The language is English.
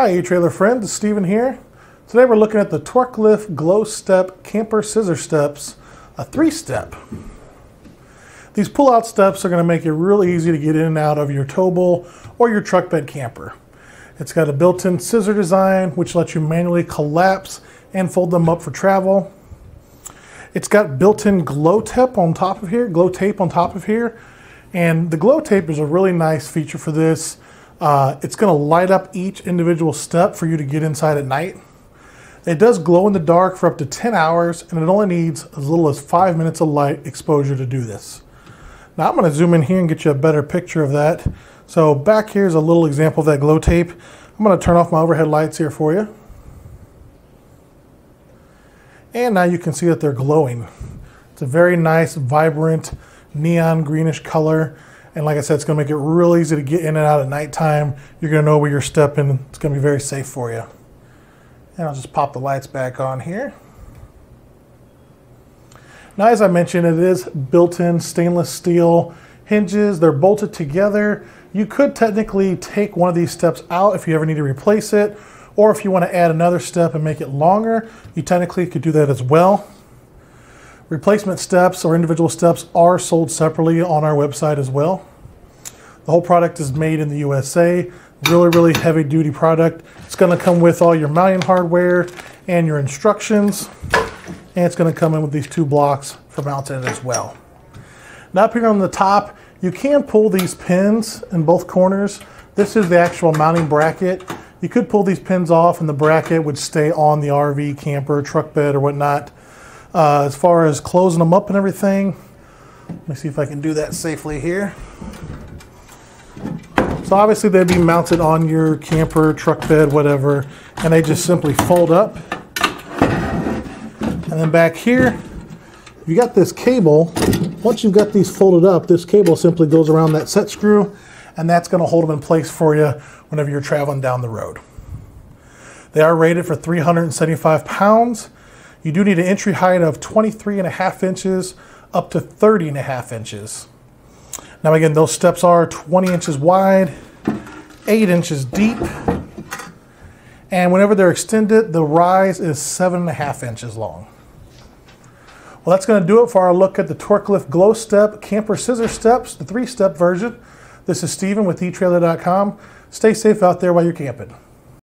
Hi, etrailer friends, Stephen here. Today we're looking at the TorkLift GlowStep Camper Scissor Steps, a three-step. These pull-out steps are going to make it really easy to get in and out of your towable or your truck bed camper. It's got a built-in scissor design which lets you manually collapse and fold them up for travel. It's got built-in glow tape on top of here, glow tape on top of here, and the glow tape is a really nice feature for this. Uh, it's going to light up each individual step for you to get inside at night. It does glow in the dark for up to 10 hours and it only needs as little as 5 minutes of light exposure to do this. Now I'm going to zoom in here and get you a better picture of that. So back here is a little example of that glow tape. I'm going to turn off my overhead lights here for you. And now you can see that they're glowing. It's a very nice, vibrant, neon greenish color. And like I said, it's going to make it real easy to get in and out at nighttime. You're going to know where you're stepping. It's going to be very safe for you. And I'll just pop the lights back on here. Now, as I mentioned, it is built-in stainless steel hinges. They're bolted together. You could technically take one of these steps out if you ever need to replace it, or if you want to add another step and make it longer, you technically could do that as well. Replacement steps or individual steps are sold separately on our website as well. The whole product is made in the USA. Really, really heavy duty product. It's going to come with all your mounting hardware and your instructions. And it's going to come in with these two blocks for mounting it as well. Now up here on the top, you can pull these pins in both corners. This is the actual mounting bracket. You could pull these pins off and the bracket would stay on the RV, camper, truck bed or whatnot. Uh, as far as closing them up and everything, let me see if I can do that safely here. So obviously they'd be mounted on your camper, truck bed, whatever, and they just simply fold up. And then back here, you got this cable. Once you've got these folded up, this cable simply goes around that set screw, and that's gonna hold them in place for you whenever you're traveling down the road. They are rated for 375 pounds you do need an entry height of 23 and a half inches up to 30 and a half inches. Now again, those steps are 20 inches wide, 8 inches deep, and whenever they're extended, the rise is 7.5 inches long. Well, that's going to do it for our look at the TorkLift GlowStep Camper Scissor Steps, the three-step version. This is Stephen with etrailer.com. Stay safe out there while you're camping.